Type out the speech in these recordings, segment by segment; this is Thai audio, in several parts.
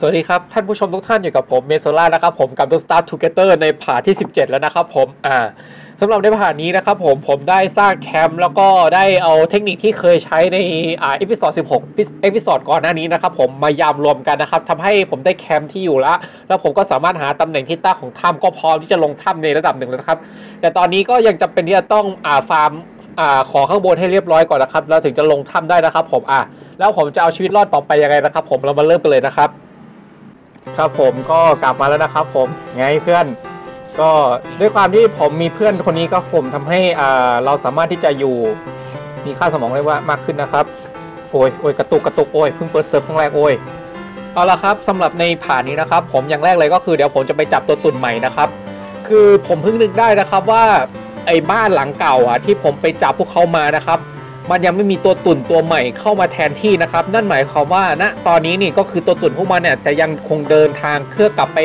สวัสดีครับ ท่านผู้ชมทุกท่านอยู่กับผมเมโซล่านะครับผมกับ Don't Starve Together ในผ่าที่ 17 แล้วนะครับผมอ่าสำหรับในผ่านี้นะครับผมผมได้สร้างแคมป์แล้วก็ได้เอาเทคนิคที่เคยใช้ในอ่า episode 16 episode ก่อนหน้านี้นะครับผมมายำรวมกันนะครับทำให้ผมได้แคมป์ที่อยู่ละแล้วผมก็สามารถหาตำแหน่งที่ตั้งของถ้ำก็พร้อมที่จะลงถ้ำในระดับหนึ่งแล้วครับ แต่ตอนนี้ก็ยังจำเป็นที่จะต้องอ่าฟาร์มอ่าของข้างบนให้เรียบร้อยก่อนนะครับแล้วถึงจะลงถ้ำได้นะครับผมอะแล้วผมจะเอาชีวิตรอดต่อไปยังไงนะครับ ผมเรามาเริ่มกันเลยนะครับ ครับผมก็กลับมาแล้วนะครับ ผมไงเพื่อน ก็ด้วยความที่ผมมีเพื่อนคนนี้ก็ผมทำให้อ่าเราสามารถที่จะอยู่มีค่าสมองได้ว่ามากขึ้นนะครับโอ้ยโอ้ยกระตุกกระตุกโอ้ยเพิ่งเปิดเซิร์ฟครั้งแรกโอ้ยเอาละครับสำหรับในผ่านนี้นะครับ ผมอย่างแรกเลยก็คือเดี๋ยวผมจะไปจับตัวตุ่นใหม่นะครับ คือผมเพิ่งนึกได้นะครับว่าไอ้บ้านหลังเก่าอะที่ผมไปจับพวกเขามานะครับ มันยังไม่มีตัวตุ่นตัวใหม่เข้ามาแทนที่นะครับ นั่นหมายความว่าณตอนนี้นี่ก็คือตัวตุ่นพวกมันเนี่ยจะยังคงเดินทางเพื่อกลับไป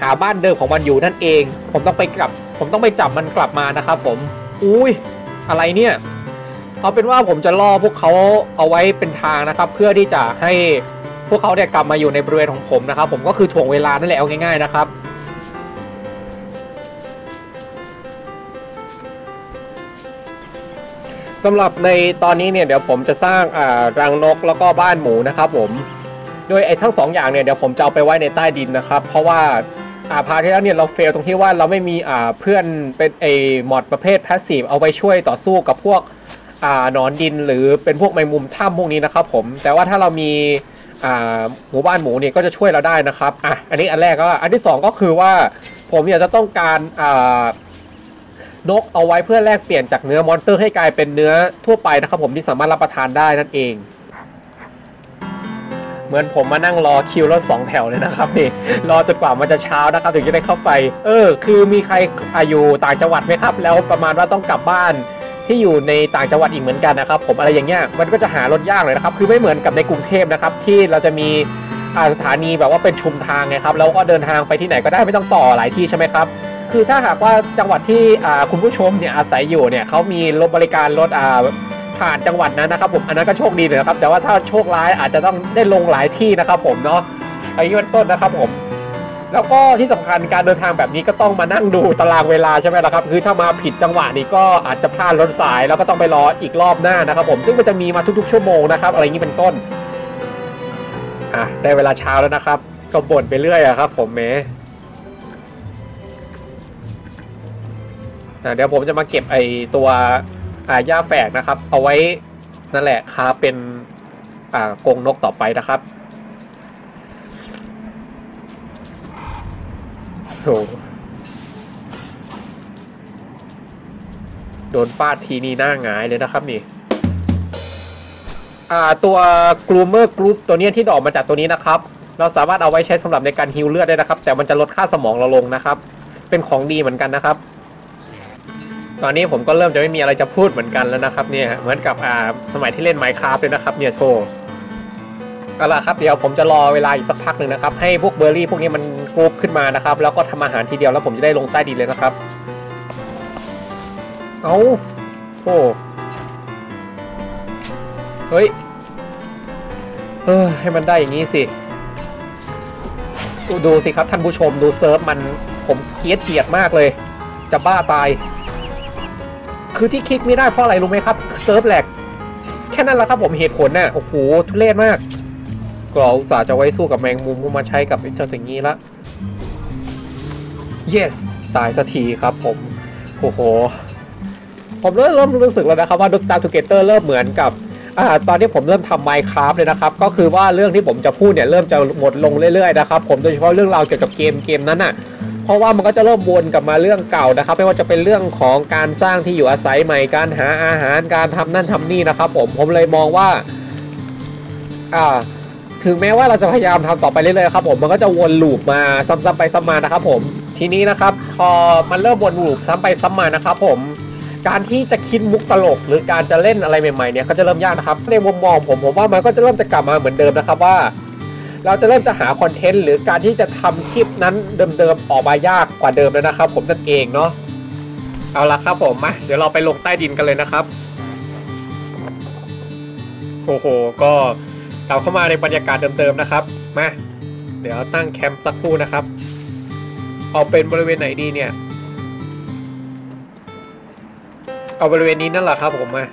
หาบ้านเดิมของมันอยู่นั่นเอง ผมต้องไปกลับ ผมต้องไปจับมันกลับมานะครับผม อุ้ยอะไรเนี่ย เอาเป็นว่าผมจะล่อพวกเขาเอาไว้เป็นทางนะครับ เพื่อที่จะให้พวกเขาเนี่ยกลับมาอยู่ในบริเวณของผมนะครับ ผมก็คือถ่วงเวลานั่นแหละเอาง่ายๆนะครับ สำหรับในตอนนี้เนี่ยเดี๋ยวผมจะสร้างรังนกแล้วก็บ้านหมูนะครับผมโดยไอ้ทั้งสองอย่างเนี่ยเดี๋ยวผมจะเอาไปไว้ในใต้ดินนะครับ เพราะว่าอ่า part ที่แล้วเนี่ยเรา fail ตรงที่ว่าเราไม่มีอ่าเพื่อนเป็นไอ้มอดประเภท passive เอาไว้ช่วยต่อสู้กับพวกอ่าหนอนดินหรือเป็นพวกแมงมุมถ้ำพวกนี้นะครับผมแต่ว่าถ้าเรามีอ่าหมู่บ้านหมูเนี่ยก็จะช่วยเราได้นะครับอะอันนี้อันแรกก็อันที่สองก็คือว่าผมอยากจะต้องการอ่า นกเอาไว้เพื่อแลกเปลี่ยนจากเนื้อมอนสเตอร์ให้กลายเป็นเนื้อทั่วไปนะครับผมที่สามารถรับประทานได้นั่นเอง เหมือนผมมานั่งรอคิวรถสองแถวเลยนะครับนี่รอจนกว่ามันจะเช้านะครับถึงจะได้เข้าไป เออ คือมีใครอายุต่างจังหวัดไหมครับ แล้วประมาณว่าต้องกลับบ้านที่อยู่ในต่างจังหวัดอีกเหมือนกันนะครับ ผมอะไรอย่างเงี้ยมันก็จะหารถยากเลยนะครับ คือไม่เหมือนกับในกรุงเทพนะครับ ที่เราจะมีสถานีแบบว่าเป็นชุมทางไงครับแล้วก็เดินทางไปที่ไหนก็ได้ไม่ต้องต่อหลายที่ใช่ไหมครับ คือถ้าหากว่าจังหวัดที่คุณผู้ชมเนี่ยอาศัยอยู่เนี่ยเขามีรถบริการรถผ่านจังหวัดนั้นนะครับผมอันนั้นก็โชคดีเลยนะครับ แต่ว่าถ้าโชคร้ายอาจจะต้องได้ลงหลายที่นะครับผมเนาะอันนี้เป็นต้นนะครับผม แล้วก็ที่สำคัญการเดินทางแบบนี้ก็ต้องมานั่งดูตารางเวลาใช่ไหมล่ะครับ คือถ้ามาผิดจังหวะนี้ก็อาจจะพลาดรถสายแล้วก็ต้องไปรออีกรอบหน้านะครับ ผมซึ่งมันจะมีมาทุกๆ ชั่วโมงนะครับอะไรอย่างนี้เป็นต้นอะได้เวลาเช้าแล้วนะครับ ก็บ่นไปเรื่อยอะครับ ผมเม อะเดี๋ยวผมจะมาเก็บไอตัวอ่าหญ้าแฝกนะครับ เอาไว้นั่นแหละคาเป็นอ่ากรงนกต่อไปนะครับโหโดนฟาดทีนี้หน้าหงายเลยนะครับนี่อ่าตัว glommer goop ตัวนี้ที่ดรอปมาจากตัวนี้นะครับ เราสามารถเอาไว้ใช้สำหรับในการฮิวเลือดได้นะครับ แต่มันจะลดค่าสมองเราลงนะครับ เป็นของดีเหมือนกันนะครับ ตอนนี้ผมก็เริ่มจะไม่มีอะไรจะพูดเหมือนกันแล้วนะครับเนี่ยเหมือนกับอ่าสมัยที่เล่น Minecraft เลยนะครับเนี่ยโชว์เอาละครับเดี๋ยวผมจะรอเวลาอีกสักพักหนึ่งนะครับให้พวกเบอร์รี่พวกนี้มัน grow ขึ้นมานะครับ แล้วก็ทำอาหารทีเดียวแล้วผมจะได้ลงใต้ดินเลยนะครับ เอาโอ้เฮ้ยเออให้มันได้อย่างนี้สิดูดูสิครับท่านผู้ชมดูเซิร์ฟมันผมเกลียดเกลียดมากเลย จะบ้าตาย คือที่คลิกไม่ได้เพราะอะไรรู้ไหมครับเซิร์ฟแหลกแค่นั้นแหละครับผมเหตุผลน่ะโอ้โหทุเรศมากก็อุตส่าห์จะไว้สู้กับแมงมุมมาใช้กับไอ้เจ้าสิ่งนี้ละ yes ตายสักทีครับผมโอ้โหผมเริ่มเริ่มรู้สึกแล้วนะครับว่า Dust Star Together เริ่มเหมือนกับอ่าตอนนี้ผมเริ่มทำ Minecraft เลยนะครับ ก็คือว่าเรื่องที่ผมจะพูดเนี่ยเริ่มจะหมดลงเรื่อยๆนะครับ ผมโดยเฉพาะเรื่องราวเกี่ยวกับเกมเกมนั้นน่ะ เพราะว่ามันก็จะเริ่มวนกลับมาเรื่องเก่านะครับ ไม่ว่าจะเป็นเรื่องของการสร้างที่อยู่อาศัยใหม่การหาอาหารการทำนั่นทำนี่นะครับ ผมผมเลยมองว่า อ่า ถึงแม้ว่าเราจะพยายามทำต่อไปเรื่อยๆครับ ผมมันก็จะวนลูปมาซ้ำๆไปซ้ำมานะครับ ผม ทีนี้นะครับพอมันเริ่มวนลูปซ้ำไปซ้ำมานะครับ ผมการที่จะคิดมุกตลก หรือการจะเล่นอะไรใหม่ๆเนี่ยก็จะเริ่มยากนะครับในมุมมองผมผมว่ามันก็จะเริ่มจะกลับมาเหมือนเดิมนะครับว่า เราจะเริ่มจะหาคอนเทนต์หรือการที่จะทำคลิปนั้นเดิมๆออกมายากกว่าเดิมแล้วนะครับ ผมนั่นเองเนาะเอาละครับผมมาเดี๋ยวเราไปลงใต้ดินกันเลยนะครับโอ้โหก็กลับเข้ามาในบรรยากาศเดิมๆนะครับมาเดี๋ยวตั้งแคมป์สักครู่นะครับ เอาเป็นบริเวณไหนดีเนี่ย เอาบริเวณนี้นั่นแหละครับผมมา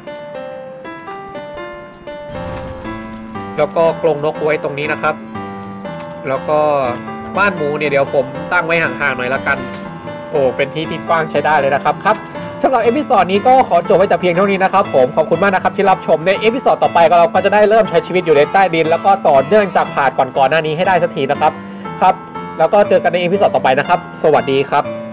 แล้วก็กรงนกไว้ตรงนี้นะครับ แล้วก็บ้านหมูเนี่ยเดี๋ยวผมตั้งไว้ห่างๆหน่อยละกัน โอ้เป็นที่ที่กว้างใช้ได้เลยนะครับครับสำหรับเอพิซอดนี้ก็ขอจบไว้แต่เพียงเท่านี้นะครับผมขอบคุณมากนะครับที่รับชมในเอพิซอดต่อไปเราก็จะได้เริ่มใช้ชีวิตอยู่ในใต้ดิน แล้วก็ต่อเนื่องจากผ่านก่อนๆหน้านี้ให้ได้สักทีนะครับครับ แล้วก็เจอกันในเอพิซอดต่อไปนะครับ สวัสดีครับ